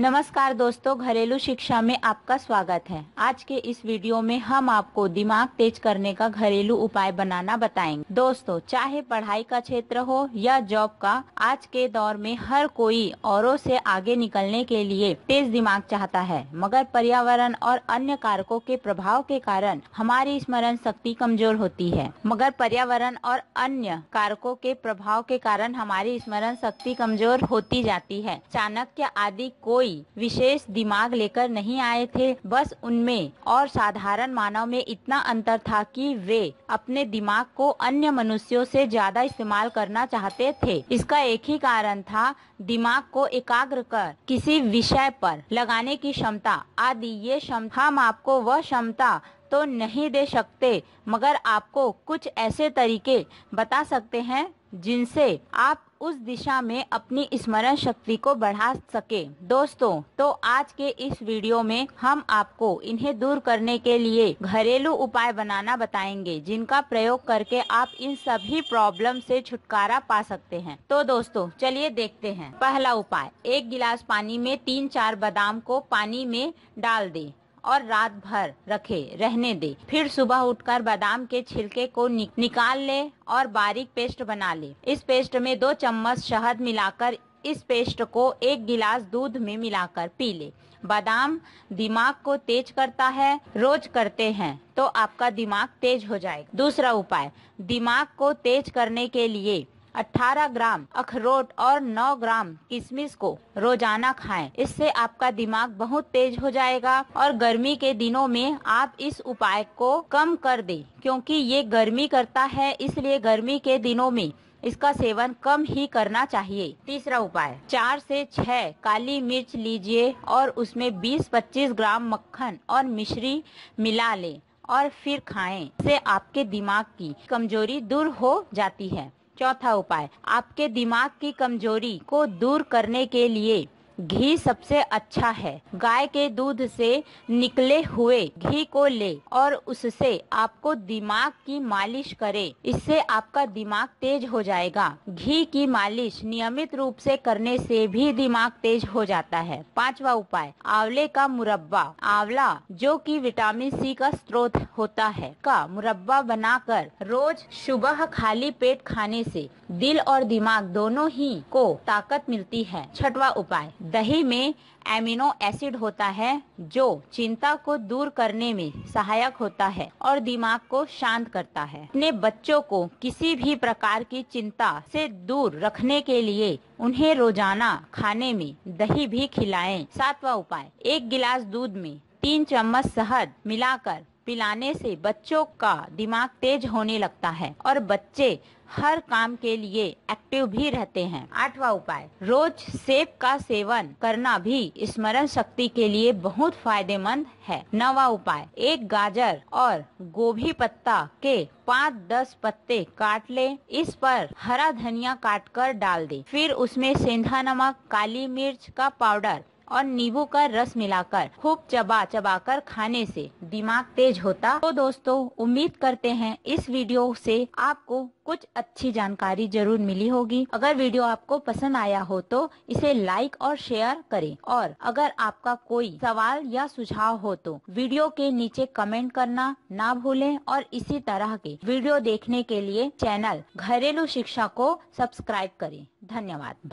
नमस्कार दोस्तों, घरेलू शिक्षा में आपका स्वागत है। आज के इस वीडियो में हम आपको दिमाग तेज करने का घरेलू उपाय बनाना बताएँगे। दोस्तों, चाहे पढ़ाई का क्षेत्र हो या जॉब का, आज के दौर में हर कोई औरों से आगे निकलने के लिए तेज दिमाग चाहता है। मगर पर्यावरण और अन्य कारकों के प्रभाव के कारण हमारी स्मरण शक्ति कमज़ोर होती है। मगर पर्यावरण और अन्य कारकों के प्रभाव के कारण हमारी स्मरण शक्ति कमज़ोर होती जाती है। चाणक्य आदि कोई विशेष दिमाग लेकर नहीं आए थे। बस उनमें और साधारण मानव में इतना अंतर था कि वे अपने दिमाग को अन्य मनुष्यों से ज़्यादा इस्तेमाल करना चाहते थे। इसका एक ही कारण था दिमाग को एकाग्र कर किसी विषय पर लगाने की क्षमता। आदि, ये क्षमता, हम आपको वह क्षमता तो नहीं दे सकते, मगर आपको कुछ ऐसे तरीके बता सकते हैं जिनसे आप उस दिशा में अपनी स्मरण शक्ति को बढ़ा सके। दोस्तों तो आज के इस वीडियो में हम आपको इन्हें दूर करने के लिए घरेलू उपाय बनाना बताएँगे, जिनका प्रयोग करके आप इन सभी प्रॉब्लम से छुटकारा पा सकते हैं। तो दोस्तों, चलिए देखते हैं। पहला उपाय, एक गिलास पानी में तीन चार बादाम को पानी में डाल दे। और रात भर रखे रहने दे। फिर सुबह उठकर बादाम के छिलके को नि, निकाल ले और बारीक पेस्ट बना ले। इस पेस्ट में दो चम्मच शहद मिलाकर इस पेस्ट को एक गिलास दूध में मिलाकर पी ले। बादाम दिमाग को तेज करता है रोज करते हैं तो आपका दिमाग तेज हो जाएगा। दूसरा उपाय दिमाग को तेज करने के लिए 18 ग्राम अखरोट और 9 ग्राम किशमिश को रोज़ाना खाएँ। इससे आपका दिमाग बहुत तेज हो जाएगा और गर्मी के दिनों में आप इस उपाय को कम कर दें, क्योंकि ये गर्मी करता है, इसलिए गर्मी के दिनों में इसका सेवन कम ही करना चाहिए तीसरा उपाय, चार से छह काली मिर्च लीजिए और उसमें 20-25 ग्राम मक्खन और मिश्री मिला लें और फिर खाएँ। इससे आपके दिमाग की कमज़ोरी दूर हो जाती है चौथा उपाय आपके दिमाग की कमज़ोरी को दूर करने के लिए। घी सबसे अच्छा है। गाय के दूध से निकले हुए घी को ले और उससे आपको दिमाग की मालिश करे। इससे आपका दिमाग तेज हो जाएगा। घी की मालिश नियमित रूप से करने से भी दिमाग तेज हो जाता है। पांचवा उपाय, आंवले का मुरब्बा। आंवला, जो कि विटामिन सी का स्रोत होता है, का मुरब्बा बनाकर रोज सुबह खाली पेट खाने से दिल और दिमाग दोनों ही को ताकत मिलती है। छठवा उपाय दही में एमिनो एसिड होता है, जो चिंता को दूर करने में सहायक होता है और दिमाग को शांत करता है अपने बच्चों को किसी भी प्रकार की चिंता से दूर रखने के लिए उन्हें रोज़ाना खाने में दही भी खिलाएँ। सातवां उपाय, एक गिलास दूध में तीन चम्मच शहद मिलाकर पिलाने से बच्चों का दिमाग तेज होने लगता है और बच्चे हर काम के लिए एक्टिव भी रहते हैं। आठवां उपाय, रोज सेब का सेवन करना भी स्मरण शक्ति के लिए बहुत फ़ायदेमंद है। नवा उपाय, एक गाजर और गोभी पत्ता के पाँच दस पत्ते काट ले। इस पर हरा धनिया काट कर डाल दे। फिर उसमें सेंधा नमक, काली मिर्च का पाउडर और नींबू का रस मिलाकर, खूब चबा चबा कर खाने से दिमाग तेज होता। तो दोस्तों, उम्मीद करते हैं इस वीडियो से आपको कुछ अच्छी जानकारी ज़रूर मिली होगी। अगर वीडियो आपको पसंद आया हो तो इसे लाइक और शेयर करें। और अगर आपका कोई सवाल या सुझाव हो तो वीडियो के नीचे कमेंट करना ना भूलें और इसी तरह के वीडियो देखने के लिए चैनल घरेलू शिक्षा को सब्सक्राइब करें। धन्यवाद।